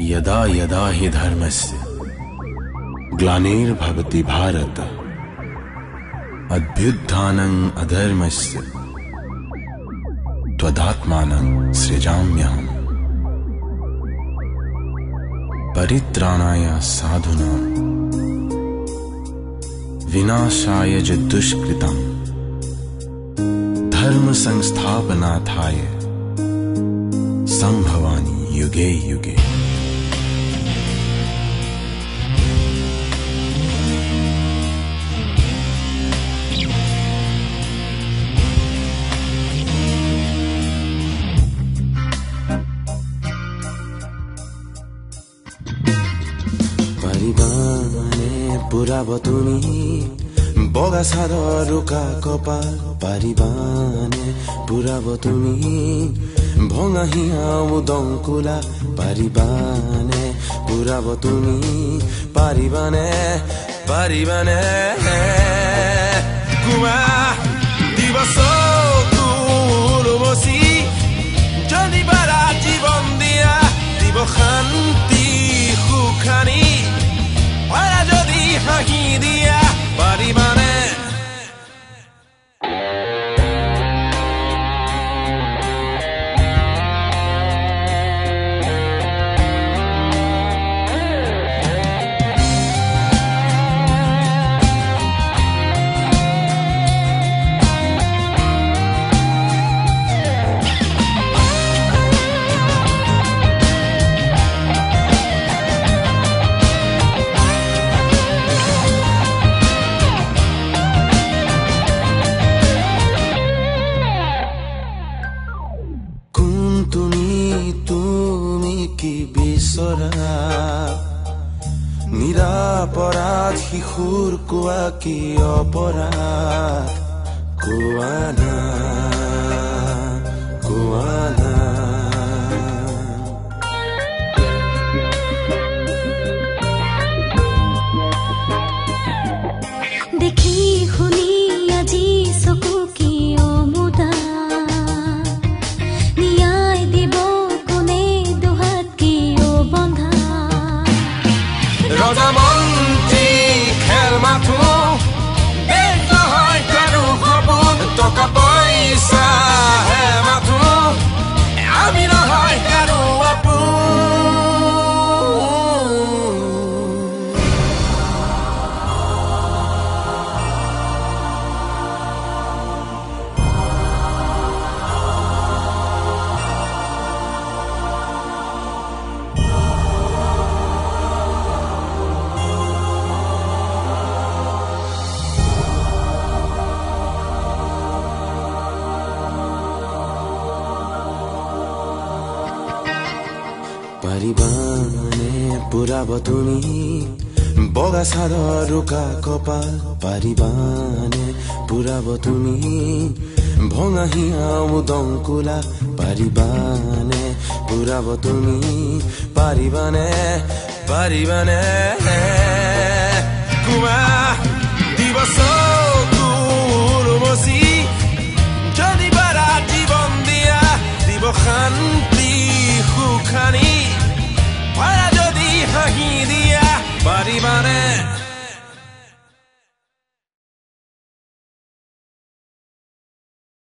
यदा यदा हि धर्मस्य। ग्लानिर्भवति भारत। अभ्युत्थानम् अधर्मस्य। त्वदात्मानं सृजाम्यहम्। परित्राणाय साधूनां। विनाशाय च धर्म संस्थापनाथाय संभवानि युगे युगे। পাৰিবানে পুৰাব তুমি বগা চাদৰ ৰোকা কপাল পাৰিবানে পুৰাব তুমি ভঙা হিয়া উদং কোলা পাৰিবানে পুৰাব তুমি পাৰিবানে পাৰিবানে কুমা কি বিচৰা? নিৰাপৰাধ শিশুৰ কোৱা কি অপৰাধ? কোৱা না কোৱা না। দেখি শুনি আজি চকু পাৰিবানে পুৰাব তুমি বগা চাদৰ ৰোকা কপাল পাৰিবানে পুৰাব তুমি ভঙা হিয়া উদং কোলা পাৰিবানে পুৰাব তুমি পাৰিবানে পাৰিবানে কুমা